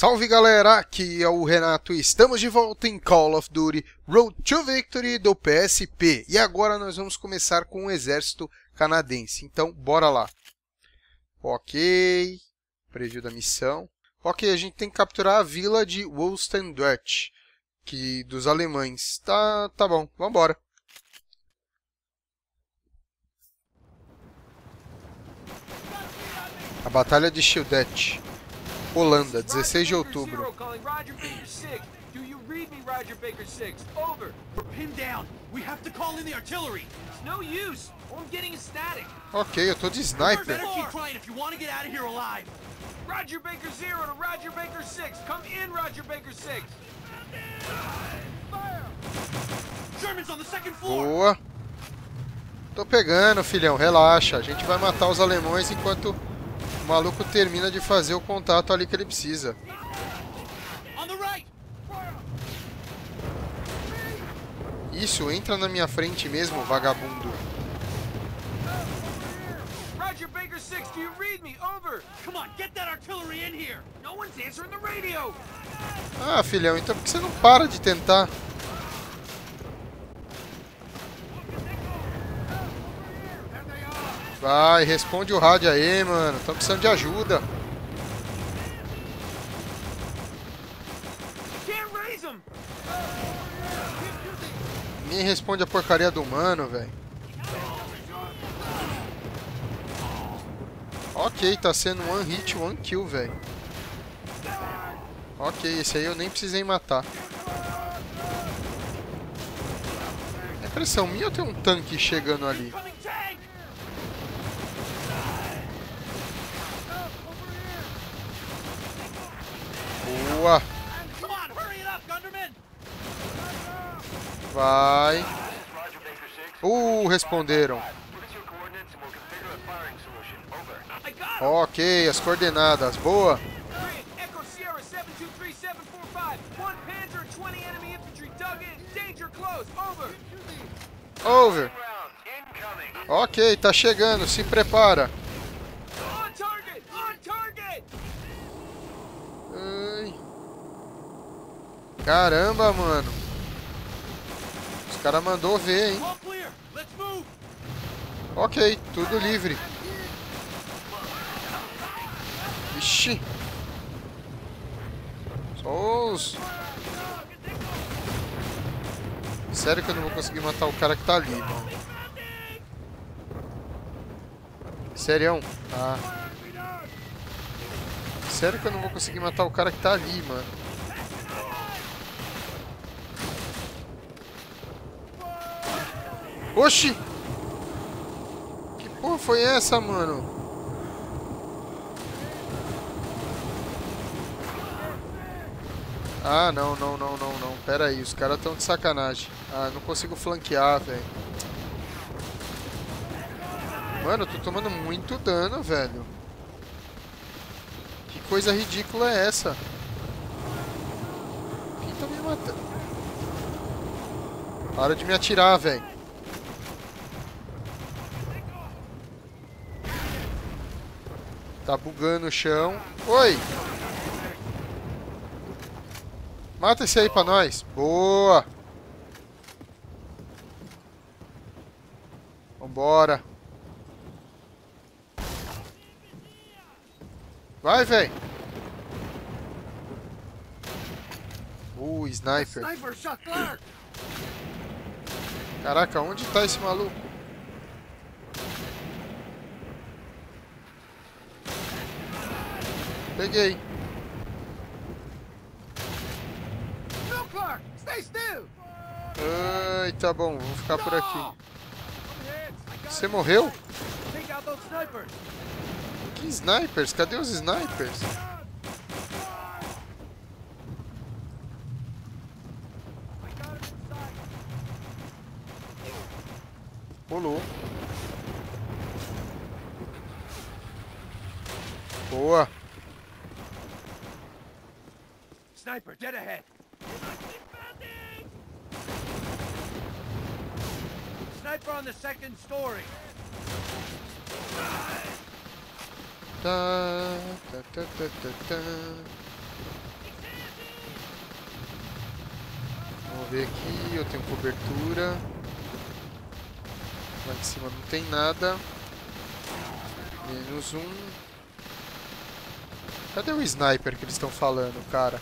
Salve galera, aqui é o Renato e estamos de volta em Call of Duty Road to Victory do PSP. E agora nós vamos começar com o exército canadense, então bora lá. Ok, preview da missão. Ok, a gente tem que capturar a vila de Wollstendrecht, que dos alemães. Tá, tá bom, vambora. A Batalha de Schildete. Holanda, 16 de outubro. Do you read me, Roger Baker 6? Over. We're pinned down. We have to call in the artillery. It's no use. All I'm getting is static. Ok, eu tô de sniper. Roger Baker 0 to Roger Baker 6. Come in, Roger Baker 6. Fire! Germans on the second floor. Boa. Tô pegando, filhão, relaxa. A gente vai matar os alemães enquanto o maluco termina de fazer o contato ali que ele precisa. Isso, entra na minha frente mesmo, vagabundo. Roger Baker 6, do you read me? Over. Come on, get that artillery in here. No one's answering the radio. Ah, filhão, então por que você não para de tentar? Vai, responde o rádio aí, mano. Tô precisando de ajuda. Ninguém responde a porcaria do mano, velho. Ok, tá sendo one hit, one kill, velho. Ok, esse aí eu nem precisei matar. É impressão minha ou tem um tanque chegando ali? Coming tank. Boa! Vai! Uh, responderam. Ok, as coordenadas. Boa! Grid, Echo Sierra 723745. One Panzer, 20 enemy infantry dug in. Danger close. Over. Over! Ok, tá chegando, se prepara. On target. On target. Ai. Caramba, mano. Os caras mandou ver, hein? Ok, tudo livre. Ixi. Só os... Sério que eu não vou conseguir matar o cara que tá ali, mano. Sério? Ah. Sério que eu não vou conseguir matar o cara que tá ali, mano. Oxi! Que porra foi essa, mano? Ah, não, não, não, não, não. Pera aí, os caras tão de sacanagem. Ah, não consigo flanquear, velho. Mano, eu tô tomando muito dano, velho. Que coisa ridícula é essa? Quem tá me matando? Para de me atirar, velho. Tá bugando o chão. Oi! Mata esse aí pra nós. Boa! Vambora. Vai, velho. Uh, sniper. Caraca, onde tá esse maluco? Peguei. No, Clark. Stay still. Ai, tá bom, vou ficar por aqui. Você morreu? Que snipers? Cadê os snipers? Rolou. Boa. sniper dead ahead. Sniper on the second story. Da, da, da, da, da, da. Vamos ver aqui, eu tenho cobertura. Lá em cima não tem nada. Menos um. Cadê o sniper que eles estão falando, cara?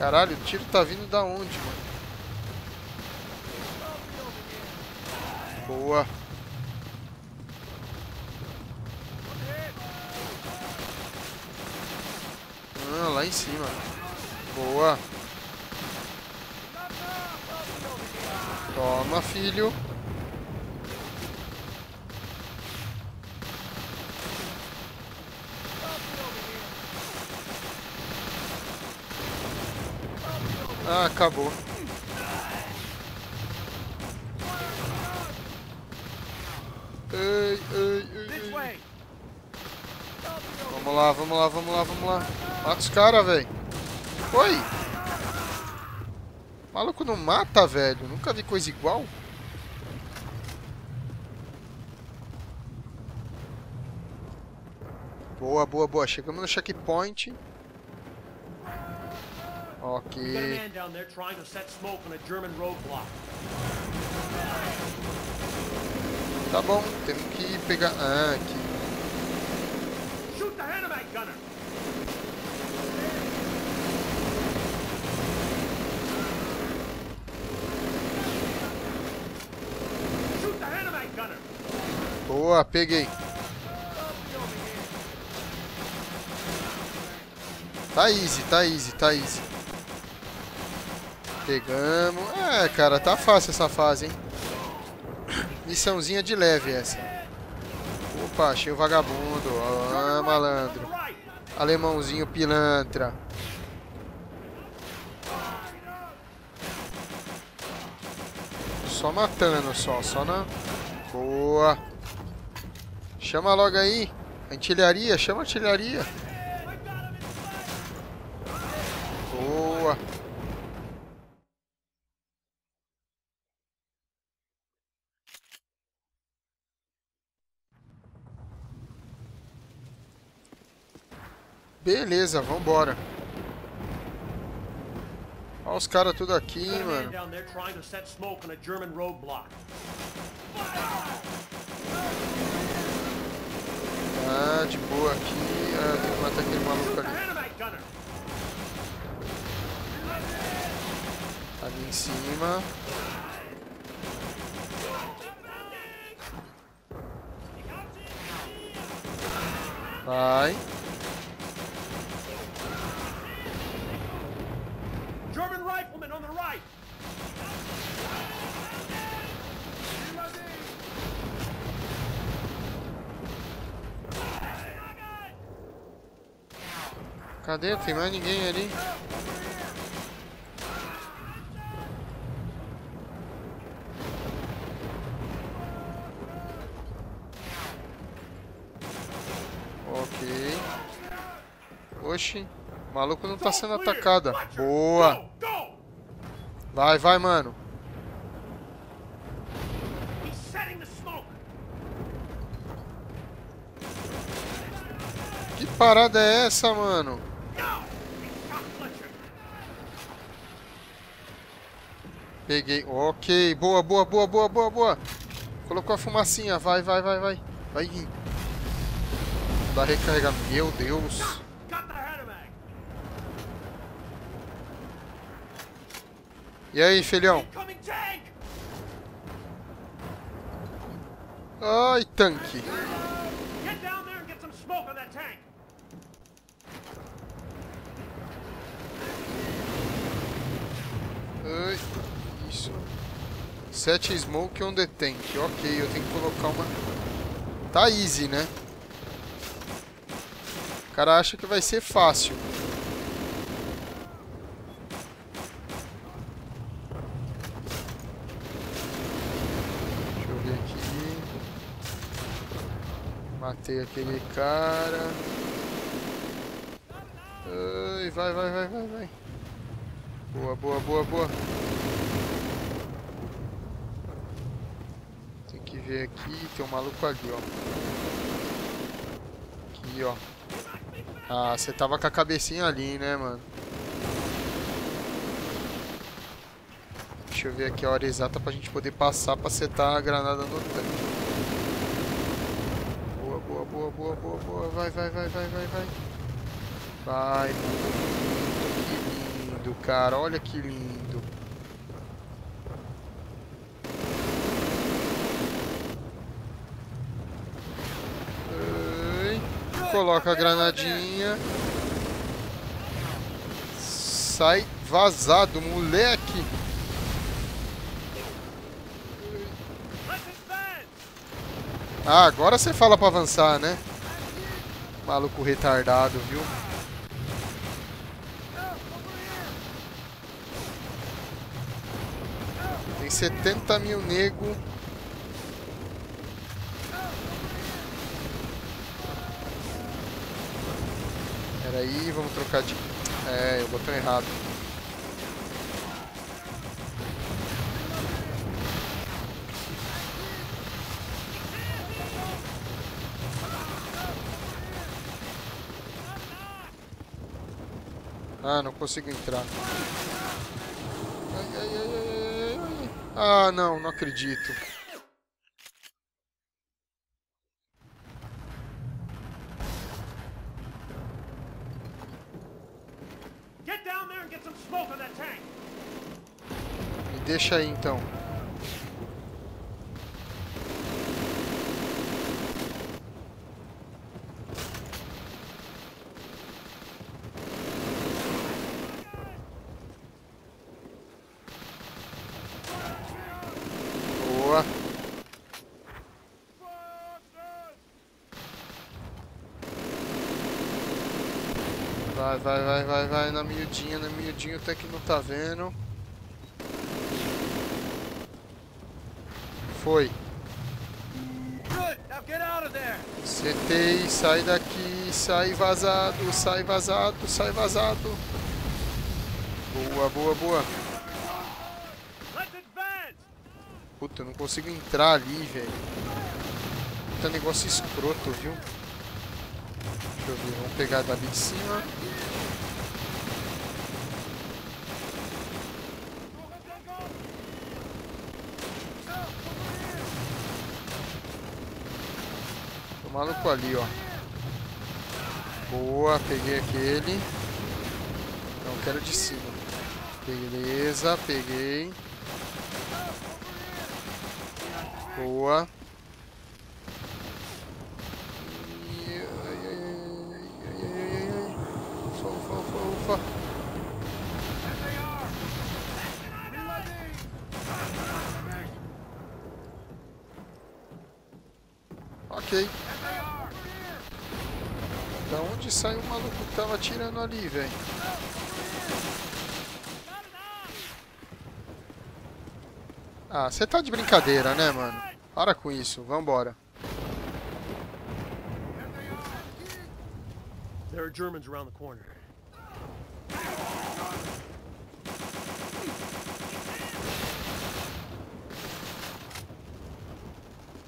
Caralho, o tiro tá vindo da onde, mano? Boa. Ah, lá em cima. Boa. Toma, filho. Acabou. Vamos lá, vamos lá, vamos lá, vamos lá. Mata os caras, velho. Oi! Maluco não mata, velho. Nunca vi coisa igual. Boa, boa, boa. Chegamos no checkpoint. Ok. We've got a man down there trying to set smoke on a German roadblock. Tá bom, temos que pegar... Ah, aqui. Shoot the Hanamag gunner! Shoot the gunner! Boa, peguei. Tá easy, tá easy, tá easy. Pegamos. É, cara, tá fácil essa fase, hein? Missãozinha de leve essa. Opa, achei o vagabundo. Ah, malandro. Alemãozinho pilantra. Só matando, só. Só na... Boa. Chama logo aí. Artilharia, chama artilharia. Boa. Beleza, vambora. Olha os caras tudo aqui, mano. Ah, de boa aqui. Ah, tem que matar aquele maluco ali. Ali em cima. Vai. German rifleman on the right! Cadê? Tem mais ninguém ali. Ok. Oxi. O maluco não tá sendo. Watcher, Boa. Vai, vai, mano. Que parada é essa, mano? Peguei. Ok. Boa, boa, boa, boa, boa, boa. Colocou a fumacinha. Vai, vai, vai, vai. Vai vir. Dá recarregar. Meu Deus. E aí, filhão? Ai, tanque. Get 7 smoke e um detank. Ok, eu tenho que colocar uma... Tá easy, né? O cara acha que vai ser fácil. Deixa eu ver aqui. Matei aquele cara. Ai, vai, vai, vai, vai, vai. Boa, boa, boa, boa. Ver aqui, tem um maluco ali, ó. Aqui, ó. Ah, você tava com a cabecinha ali, né, mano? Deixa eu ver aqui a hora exata pra gente poder passar pra setar a granada no tanque. Boa, boa, boa, boa, boa, boa. Vai, vai, vai, vai, vai, vai. Vai. Que lindo, cara. Olha que lindo. Ai. Coloca a granadinha. Sai vazado, moleque. Ah, agora você fala pra avançar, né? Maluco retardado, viu? Tem 70 mil nego. Peraí, vamos trocar de... É, eu botei errado. Ah, não consigo entrar. Ai, ai, ai. Ah, não, não acredito. Get down there and get some smoke on that tank. Me deixa aí então. Boa. Vai, vai, vai, vai, vai, na miudinha, na miudinha, até que não tá vendo. Foi. Setei, sai daqui, sai vazado, sai vazado, sai vazado. Boa, boa, boa. Puta, eu não consigo entrar ali, velho. Puta negócio escroto, viu? Deixa eu ver, vamos pegar dali de cima. O maluco ali, ó. Boa, peguei aquele. Não, quero de cima. Beleza, peguei. Boa. E- ai, ai, ai, ai, ai, ai, ai. Ufa, ufa, ufa, ufa. Ok. Da onde saiu o maluco que tava atirando ali, velho? Ah, você tá de brincadeira, né, mano? Para com isso, vambora. There are Germans around the corner.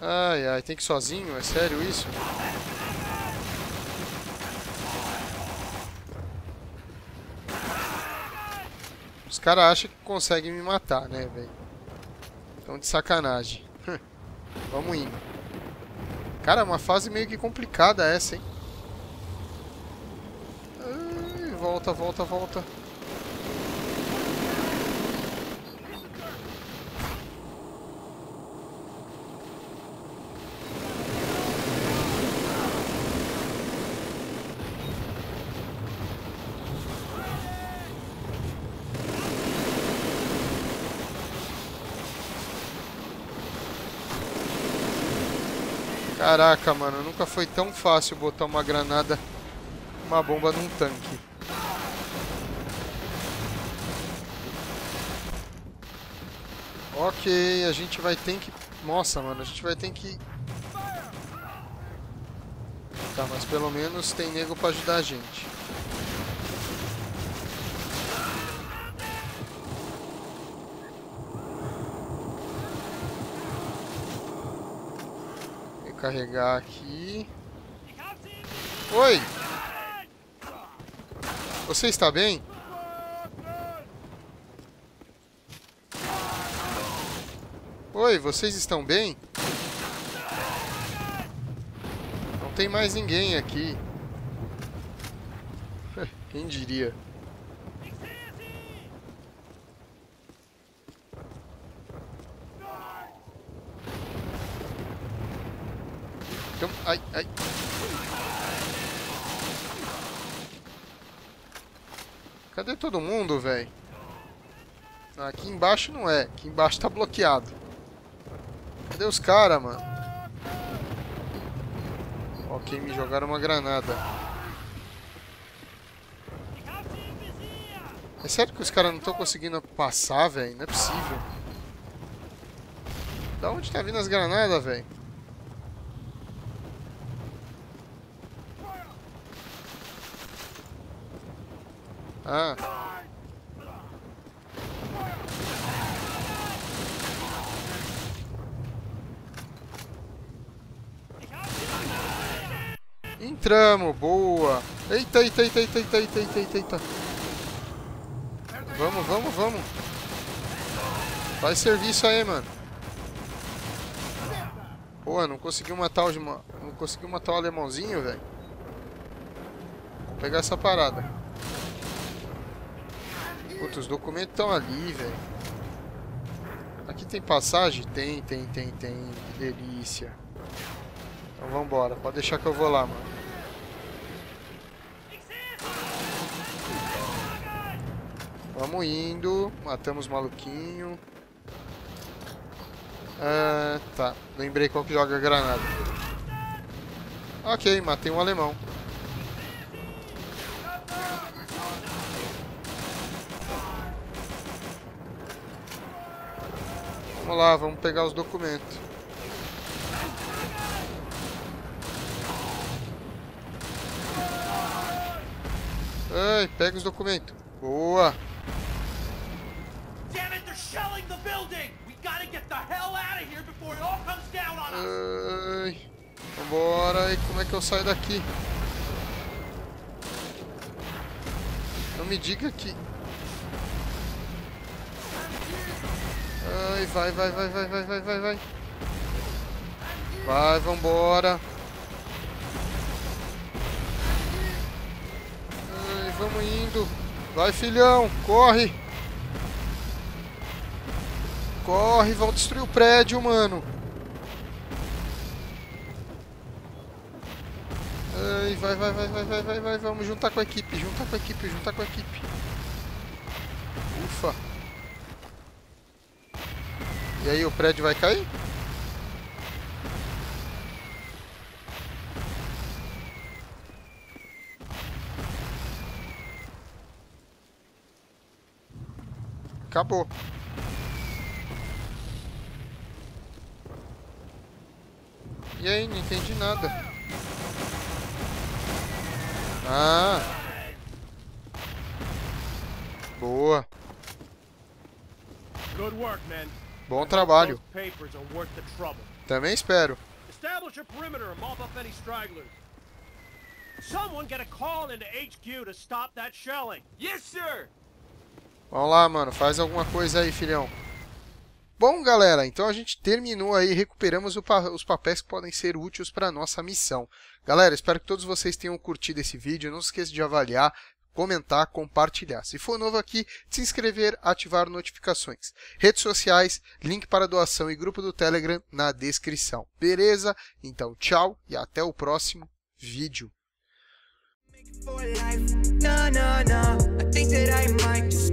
Ai, ai, tem que ir sozinho? É sério isso? Caras acham que conseguem me matar, né, velho? Então de sacanagem. Vamos indo. Cara, uma fase meio que complicada essa, hein? Ai, volta, volta, volta. Caraca, mano, nunca foi tão fácil botar uma granada, uma bomba num tanque. Ok, a gente vai ter que... Nossa, mano, a gente vai ter que... Tá, mas pelo menos tem nego pra ajudar a gente. Carregar aqui. Oi! Você está bem? Oi, vocês estão bem? Não tem mais ninguém aqui. Quem diria? Ai, ai. Cadê todo mundo, velho? Aqui embaixo não é. Aqui embaixo tá bloqueado. Cadê os caras, mano? Ok, me jogaram uma granada. É sério que os caras não estão conseguindo passar, velho? Não é possível. Da onde tá vindo as granadas, velho? Ah. Entramos, boa. Eita, eita, eita, eita, eita, eita, eita, eita. Vamos, vamos, vamos. Faz serviço aí, mano. Pô, não conseguiu matar o não conseguiu matar o alemãozinho, velho. Vou pegar essa parada. Puta, os documentos estão ali, velho. Aqui tem passagem? Tem, tem, tem, tem. Que delícia. Então vambora. Pode deixar que eu vou lá, mano. Vamos indo. Matamos o maluquinho. Ah, tá. Lembrei qual que joga granada. Ok, matei um alemão. Vamos lá, vamos pegar os documentos. Ai, pega os documentos. Boa. Damn it, they're shelling the building. We gotta get the hell out of here before it all comes down on us. Vambora, e como é que eu saio daqui? Não me diga que Ai, vai, vai, vai, vai, vai, vai, vai, vai. Vai, vambora. Ai, vamos indo. Vai, filhão, corre. Corre, vão destruir o prédio, mano. Ai, vai, vai, vai, vai, vai, vai, vai. Vamos juntar com a equipe, juntar com a equipe, juntar com a equipe. Ufa. E aí o prédio vai cair? Acabou. E aí, não entendi nada. Ah. Boa. Good work, man. Bom trabalho. Também espero. Establish a perimeter and mop up any stragglers. Someone get a call into HQ to stop that shelling. Yes, sir. Vamos lá, mano. Faz alguma coisa aí, filhão. Bom, galera, então a gente terminou aí, recuperamos pa os papéis que podem ser úteis para a nossa missão. Galera, espero que todos vocês tenham curtido esse vídeo. Não se esqueça de avaliar, comentar, compartilhar. Se for novo aqui, se inscrever, ativar notificações. Redes sociais, link para doação e grupo do Telegram na descrição. Beleza? Então tchau e até o próximo vídeo. for life. No, no, no. I think that I might just